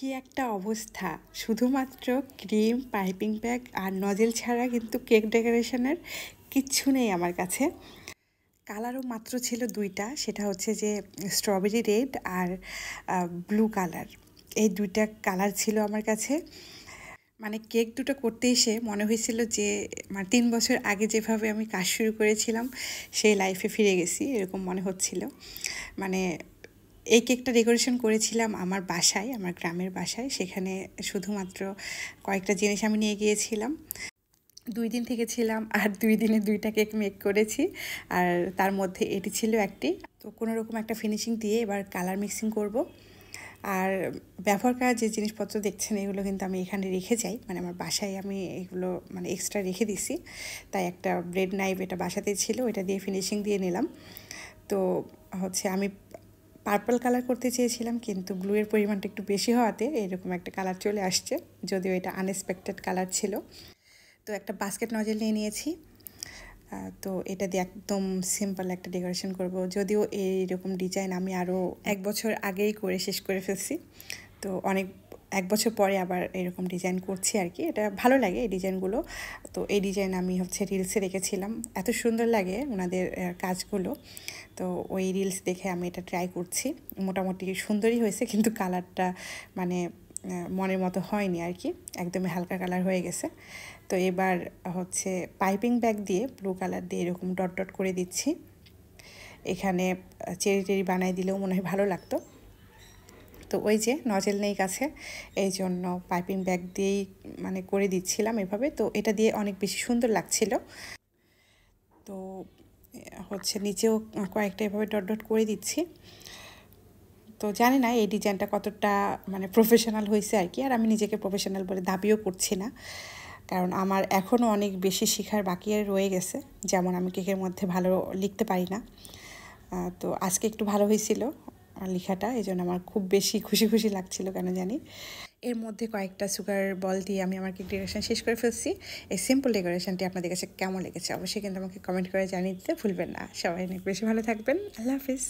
কি একটা অবস্থা? শুধুমাত্র ক্রিম, পাইপিং ব্যাগ আর নজেল ছাড়া কিন্তু কেক ডেকোরেশনের কিচ্ছু নেই আমার কাছে। কালারও মাত্র ছিল দুইটা, সেটা হচ্ছে যে স্ট্রবেরি রেড আর ব্লু কালার। এই দুইটা কালার ছিল আমার কাছে। মানে কেক দুটো করতে এসে মনে হয়েছিল যে মানে তিন বছর আগে যেভাবে আমি কাজ শুরু করেছিলাম, সেই লাইফে ফিরে গেছি, এরকম মনে হচ্ছিল। মানে এই কেকটা ডেকোরেশন করেছিলাম আমার বাসায়, আমার গ্রামের বাসায়। সেখানে শুধুমাত্র কয়েকটা জিনিস আমি নিয়ে গিয়েছিলাম। দুই দিন থেকে ছিলাম আর দুই দিনে দুইটা কেক মেক করেছি। আর তার মধ্যে এটি ছিল একটি। তো কোনো রকম একটা ফিনিশিং দিয়ে এবার কালার মিক্সিং করব। আর ব্যবহার করা যে জিনিসপত্র দেখছেন, এগুলো কিন্তু আমি এখানে রেখে যাই। মানে আমার বাসায় আমি এগুলো মানে এক্সট্রা রেখে দিছি। তাই একটা ব্রেড নাইফ এটা বাসাতেই ছিল এটা দিয়ে ফিনিশিং দিয়ে নিলাম। তো হচ্ছে আমি পার্পল কালার করতে চেয়েছিলাম, কিন্তু ব্লুয়ের পরিমাণটা একটু বেশি হওয়াতে এরকম একটা কালার চলে আসছে, যদিও এটা আনএক্সপেক্টেড কালার ছিল। তো একটা বাস্কেট নজেল নিয়ে নিয়েছি। তো এটা দিয়ে একদম সিম্পল একটা ডেকোরেশন করব। যদিও এইরকম ডিজাইন আমি আরও এক বছর আগেই করে শেষ করে ফেলছি। তো অনেক এক বছর পরে আবার এরকম ডিজাইন করছি আর কি এটা ভালো লাগে এই ডিজাইনগুলো তো এই ডিজাইন আমি হচ্ছে রিলসে রেখেছিলাম। এত সুন্দর লাগে ওনাদের কাজগুলো। তো ওই রিলস দেখে আমি এটা ট্রাই করছি। মোটামুটি সুন্দরই হয়েছে কিন্তু কালারটা মানে মনের মতো হয়নি আর কি একদমই হালকা কালার হয়ে গেছে। তো এবার হচ্ছে পাইপিং ব্যাগ দিয়ে ব্লু কালার দিয়ে এরকম ডট ডট করে দিচ্ছি। এখানে চেরি টেরি বানাই দিলেও মনে হয় ভালো লাগতো। তো ওই যে নজেল নেই কাছে এই জন্য পাইপিং ব্যাগ দিয়েই মানে করে দিচ্ছিলাম এভাবে। তো এটা দিয়ে অনেক বেশি সুন্দর লাগছিল। তো হচ্ছে নিচেও কয়েকটা এভাবে ডট ডট করে দিচ্ছি। তো জানি না এই ডিজাইনটা কতটা মানে প্রফেশনাল হয়েছে আর কি, আর আমি নিজেকে প্রফেশনাল বলে দাবিও করছি না। কারণ আমার এখনও অনেক বেশি শেখার বাকি রয়ে গেছে, যেমন আমি কেকের মধ্যে ভালো লিখতে পারি না। তো আজকে একটু ভালো হয়েছিল লেখাটা এই জন্য আমার খুব বেশি খুশি খুশি লাগছিল, কেন জানি। এর মধ্যে কয়েকটা সুগার বল দিয়ে আমি আমার কেক ডেকোরেশন শেষ করে ফেলছি। এই সিম্পল ডেকোরেশনটি আপনাদের কাছে কেমন লেগেছে, অবশ্যই কিন্তু আমাকে কমেন্ট করে জানিয়ে দিতে ভুলবেন না। সবাই অনেক বেশি ভালো থাকবেন। আল্লাহ হাফিজ।